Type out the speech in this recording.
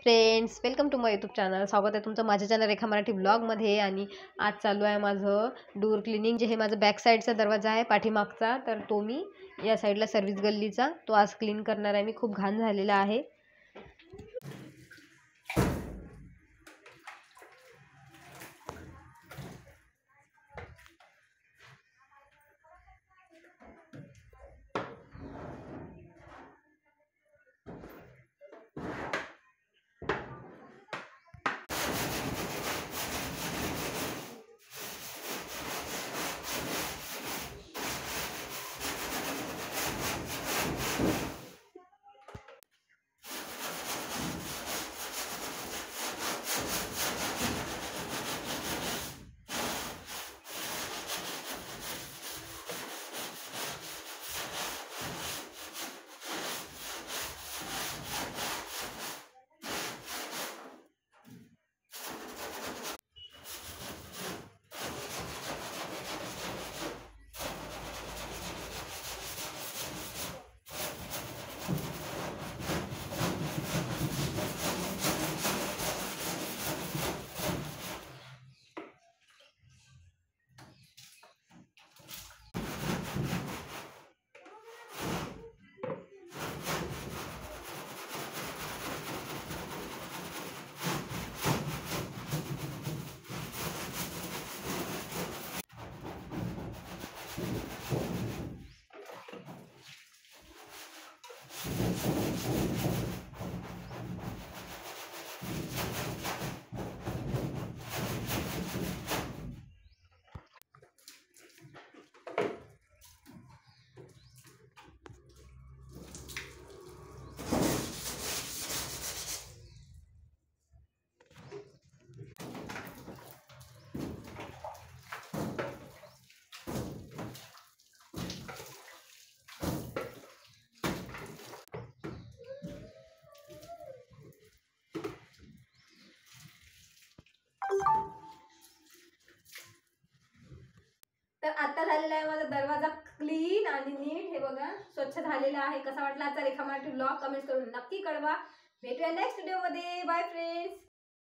Friends welcome to my YouTube channel स्वागत आहे तुमचं माझ्या चॅनल रेखा मराठी ब्लॉगमध्ये आणि आज चालू आहे माझं डोर क्लिनिंग जे हे माझं बॅक साईडचा दरवाजा आहे पाठीमागचा. तर तो मी या साईडला सर्व्हिस गल्लीचा. तो आज क्लीन करणार आहे. मी खूप घाण झालेला आहे. フフフ。तर आता झालेला आहे माझा दरवाजा क्लीन आणि नीट. हे बघा स्वच्छ झालेला आहे. कसा वाटला आजचा रेखा मराठी ब्लॉग कमेंट करून नक्की कळवा. भेटूया नेक्स्ट व्हिडिओमध्ये बाय फ्रेंड्स